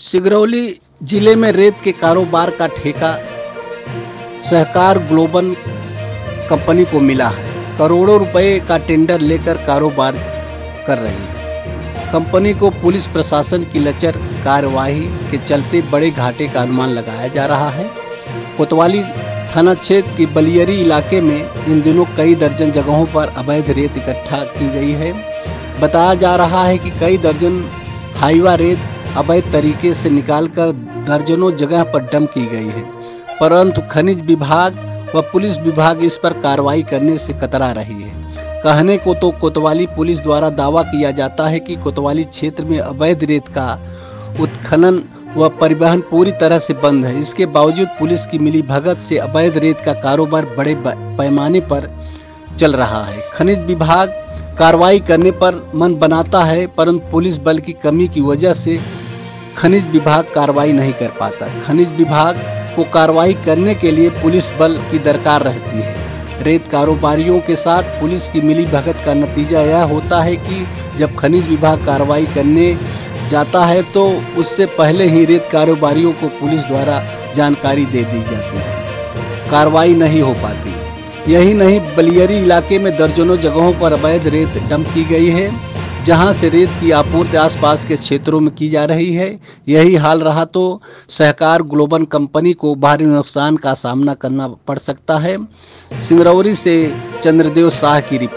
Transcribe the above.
सिगरौली ज़िले में रेत के कारोबार का ठेका सहकार ग्लोबल कंपनी को मिला है। करोड़ों रुपए का टेंडर लेकर कारोबार कर रही है। कंपनी को पुलिस प्रशासन की लचर कार्यवाही के चलते बड़े घाटे का अनुमान लगाया जा रहा है। कोतवाली थाना क्षेत्र के बलियरी इलाके में इन दिनों कई दर्जन जगहों पर अवैध रेत इकट्ठा की गई है। बताया जा रहा है कि कई दर्जन हाईवा रेत अवैध तरीके से निकालकर दर्जनों जगह पर डम की गई है। परंतु खनिज विभाग व पुलिस विभाग इस पर कार्रवाई करने से कतरा रही है। कहने को तो कोतवाली पुलिस द्वारा दावा किया जाता है कि कोतवाली क्षेत्र में अवैध रेत का उत्खनन व परिवहन पूरी तरह से बंद है। इसके बावजूद पुलिस की मिली भगत से अवैध रेत का कारोबार बड़े पैमाने पर चल रहा है। खनिज विभाग कार्रवाई करने पर मन बनाता है, परंतु पुलिस बल की कमी की वजह से खनिज विभाग कार्रवाई नहीं कर पाता खनिज विभाग को कार्रवाई करने के लिए पुलिस बल की दरकार रहती है। रेत कारोबारियों के साथ पुलिस की मिली भगत का नतीजा यह होता है कि जब खनिज विभाग कार्रवाई करने जाता है तो उससे पहले ही रेत कारोबारियों को पुलिस द्वारा जानकारी दे दी जाती है। कार्रवाई नहीं हो पाती। यही नहीं, बलियरी इलाके में दर्जनों जगहों पर अवैध रेत डंप की गई है। जहाँ से रेत की आपूर्ति आसपास के क्षेत्रों में की जा रही है। यही हाल रहा तो सहकार ग्लोबल कंपनी को भारी नुकसान का सामना करना पड़ सकता है। सिंगरौरी से चंद्रदेव शाह की रिपोर्ट